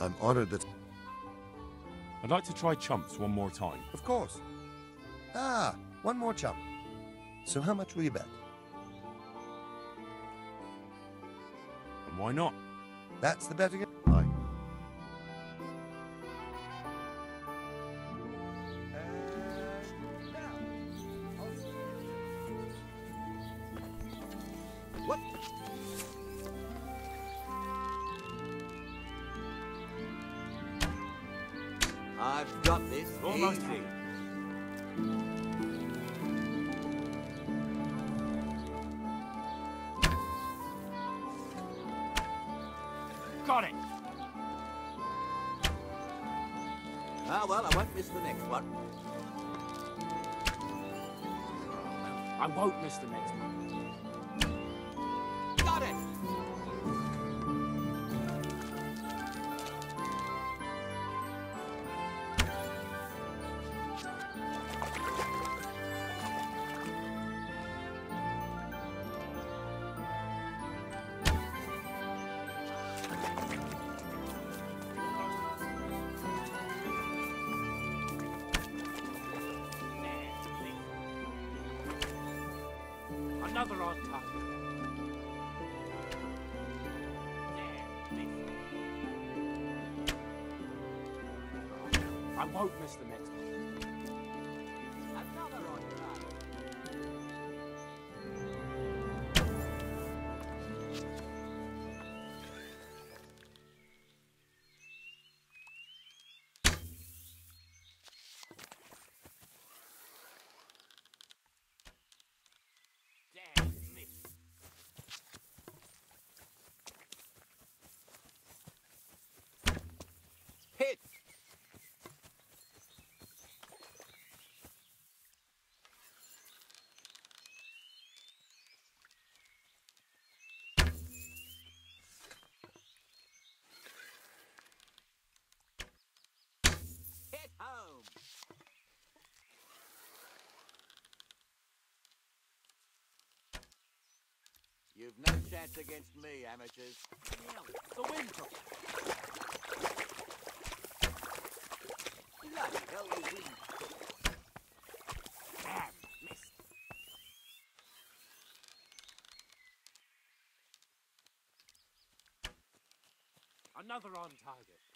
I'm honored that... I'd like to try chumps one more time. Of course. Ah, one more chump. So how much will you bet? And why not? That's the betting... Aye. What? I've got this. Almost here. Got it! Ah, well, I won't miss the next one. I won't miss the next one. Another. I won't miss the next one. You've no chance against me, amateurs. The wind took. Bloody hell, you win. Damn, missed. Another on target.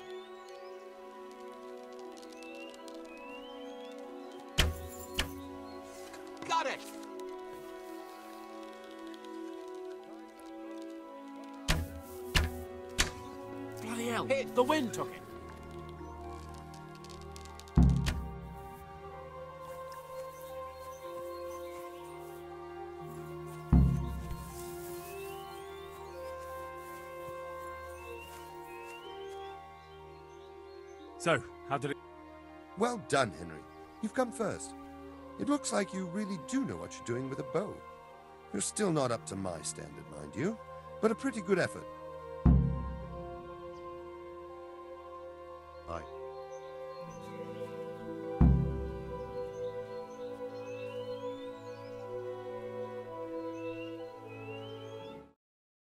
Got it! Bloody hell. Hit. The wind took it. So, how did it... Well done, Henry. You've come first. It looks like you really do know what you're doing with a bow. You're still not up to my standard, mind you, but a pretty good effort. Aye.